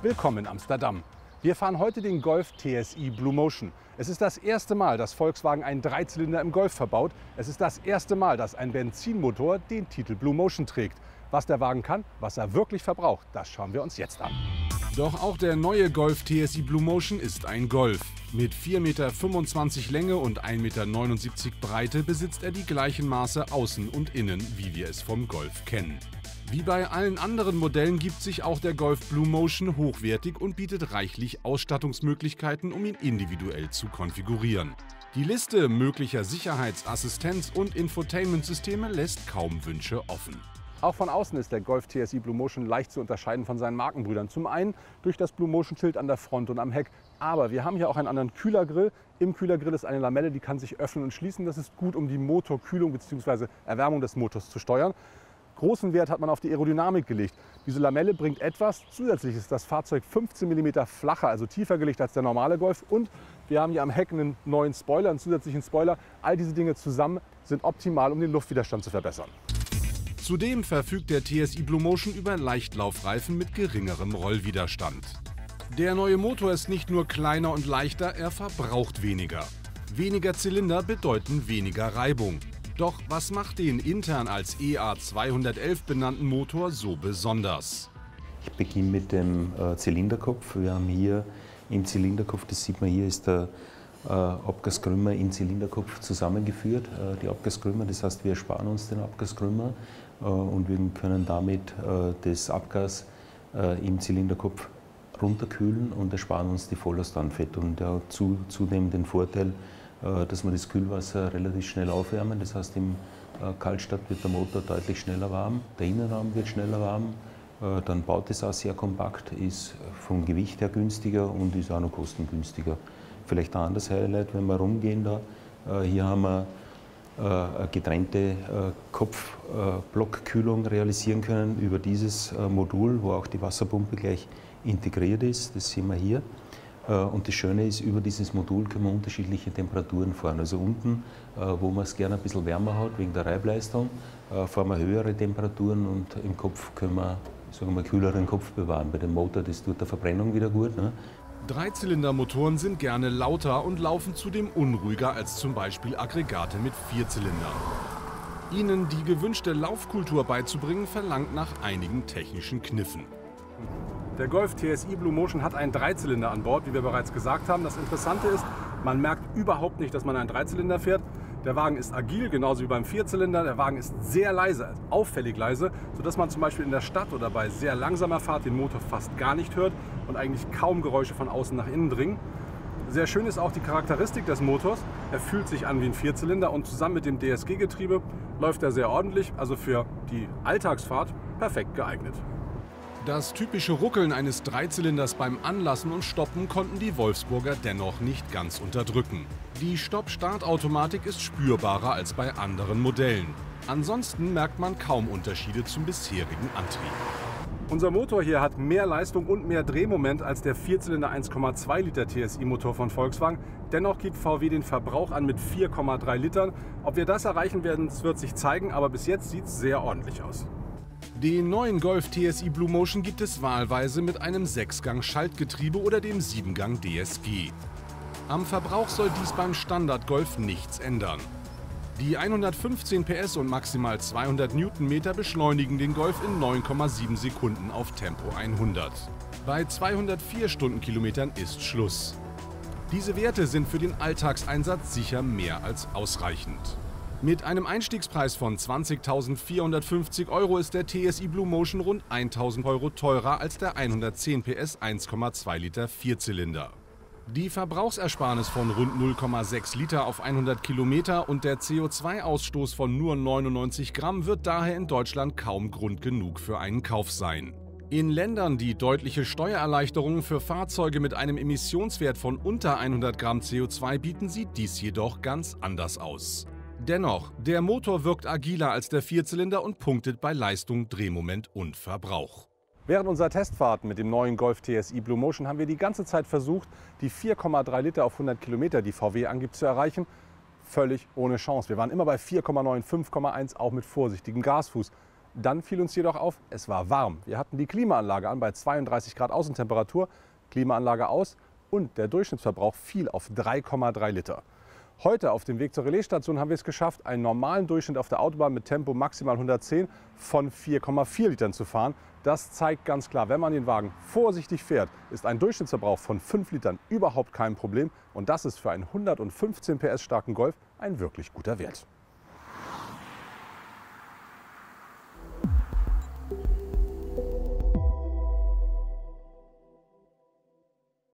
Willkommen in Amsterdam. Wir fahren heute den Golf TSI Blue Motion. Es ist das erste Mal, dass Volkswagen einen Dreizylinder im Golf verbaut. Es ist das erste Mal, dass ein Benzinmotor den Titel Blue Motion trägt. Was der Wagen kann, was er wirklich verbraucht, das schauen wir uns jetzt an. Doch auch der neue Golf TSI Blue Motion ist ein Golf. Mit 4,25 Meter Länge und 1,79 Meter Breite besitzt er die gleichen Maße außen und innen, wie wir es vom Golf kennen. Wie bei allen anderen Modellen gibt sich auch der Golf Blue Motion hochwertig und bietet reichlich Ausstattungsmöglichkeiten, um ihn individuell zu konfigurieren. Die Liste möglicher Sicherheitsassistenz- und Infotainment-Systeme lässt kaum Wünsche offen. Auch von außen ist der Golf TSI Blue Motion leicht zu unterscheiden von seinen Markenbrüdern. Zum einen durch das Blue Motion Schild an der Front und am Heck. Aber wir haben hier auch einen anderen Kühlergrill. Im Kühlergrill ist eine Lamelle, die kann sich öffnen und schließen. Das ist gut, um die Motorkühlung bzw. Erwärmung des Motors zu steuern. Großen Wert hat man auf die Aerodynamik gelegt. Diese Lamelle bringt etwas. Zusätzlich ist das Fahrzeug 15 mm flacher, also tiefer gelegt als der normale Golf. Und wir haben hier am Heck einen neuen Spoiler, einen zusätzlichen Spoiler. All diese Dinge zusammen sind optimal, um den Luftwiderstand zu verbessern. Zudem verfügt der TSI Blue Motion über Leichtlaufreifen mit geringerem Rollwiderstand. Der neue Motor ist nicht nur kleiner und leichter, er verbraucht weniger. Weniger Zylinder bedeuten weniger Reibung. Doch was macht den intern als EA211 benannten Motor so besonders? Ich beginne mit dem äh, Zylinderkopf. Wir haben hier im Zylinderkopf, das sieht man hier, ist der äh, Abgaskrümmer im Zylinderkopf zusammengeführt. Äh, die Abgaskrümmer, das heißt, wir sparen uns den Abgaskrümmer und wir können damit das Abgas im Zylinderkopf runterkühlen und ersparen uns die Volllasttanfett. Und der hat zudem den Vorteil, dass wir das Kühlwasser relativ schnell aufwärmen. Das heißt, im äh, Kaltstart wird der Motor deutlich schneller warm, der Innenraum wird schneller warm. Äh, dann baut es auch sehr kompakt, ist vom Gewicht her günstiger und ist auch noch kostengünstiger. Vielleicht ein anderes Highlight, wenn wir rumgehen da. Hier haben wir eine getrennte Kopfblockkühlung realisieren können über dieses Modul, wo auch die Wasserpumpe gleich integriert ist. Das sehen wir hier. Äh, und das Schöne ist, über dieses Modul können wir unterschiedliche Temperaturen fahren. Also unten, äh, wo man es gerne ein bisschen wärmer hat, wegen der Reibleistung, äh, fahren wir höhere Temperaturen und im Kopf können wir sagen wir, kühleren Kopf bewahren. Bei dem Motor, das tut der Verbrennung wieder gut. Ne? Dreizylindermotoren sind gerne lauter und laufen zudem unruhiger als zum Beispiel Aggregate mit Vierzylindern. Ihnen die gewünschte Laufkultur beizubringen, verlangt nach einigen technischen Kniffen. Der Golf TSI Blue Motion hat einen Dreizylinder an Bord, wie wir bereits gesagt haben. Das Interessante ist, man merkt überhaupt nicht, dass man einen Dreizylinder fährt. Der Wagen ist agil, genauso wie beim Vierzylinder. Der Wagen ist sehr leise, auffällig leise, sodass man zum Beispiel in der Stadt oder bei sehr langsamer Fahrt den Motor fast gar nicht hört und eigentlich kaum Geräusche von außen nach innen dringen. Sehr schön ist auch die Charakteristik des Motors. Er fühlt sich an wie ein Vierzylinder und zusammen mit dem DSG-Getriebe läuft er sehr ordentlich, also für die Alltagsfahrt perfekt geeignet. Das typische Ruckeln eines Dreizylinders beim Anlassen und Stoppen konnten die Wolfsburger dennoch nicht ganz unterdrücken. Die Stopp-Start-Automatik ist spürbarer als bei anderen Modellen. Ansonsten merkt man kaum Unterschiede zum bisherigen Antrieb. Unser Motor hier hat mehr Leistung und mehr Drehmoment als der Vierzylinder 1,2 Liter TSI-Motor von Volkswagen. Dennoch gibt VW den Verbrauch an mit 4,3 Litern. Ob wir das erreichen werden, wird sich zeigen, aber bis jetzt sieht es sehr ordentlich aus. Den neuen Golf TSI Blue Motion gibt es wahlweise mit einem 6-Gang-Schaltgetriebe oder dem 7-Gang DSG. Am Verbrauch soll dies beim Standard Golf nichts ändern. Die 115 PS und maximal 200 Newtonmeter beschleunigen den Golf in 9,7 Sekunden auf Tempo 100. Bei 204 Stundenkilometern ist Schluss. Diese Werte sind für den Alltagseinsatz sicher mehr als ausreichend. Mit einem Einstiegspreis von 20.450 Euro ist der TSI Blue Motion rund 1.000 Euro teurer als der 110 PS 1,2 Liter Vierzylinder. Die Verbrauchsersparnis von rund 0,6 Liter auf 100 Kilometer und der CO2-Ausstoß von nur 99 Gramm wird daher in Deutschland kaum Grund genug für einen Kauf sein. In Ländern, die deutliche Steuererleichterungen für Fahrzeuge mit einem Emissionswert von unter 100 Gramm CO2 bieten, sieht dies jedoch ganz anders aus. Dennoch, der Motor wirkt agiler als der Vierzylinder und punktet bei Leistung, Drehmoment und Verbrauch. Während unserer Testfahrten mit dem neuen Golf TSI Blue Motion haben wir die ganze Zeit versucht, die 4,3 Liter auf 100 Kilometer, die VW angibt, zu erreichen. Völlig ohne Chance. Wir waren immer bei 4,9, 5,1, auch mit vorsichtigem Gasfuß. Dann fiel uns jedoch auf, es war warm. Wir hatten die Klimaanlage an bei 32 Grad Außentemperatur, Klimaanlage aus und der Durchschnittsverbrauch fiel auf 3,3 Liter. Heute auf dem Weg zur Relaisstation haben wir es geschafft, einen normalen Durchschnitt auf der Autobahn mit Tempo maximal 110 von 4,4 Litern zu fahren. Das zeigt ganz klar, wenn man den Wagen vorsichtig fährt, ist ein Durchschnittsverbrauch von 5 Litern überhaupt kein Problem. Und das ist für einen 115 PS starken Golf ein wirklich guter Wert.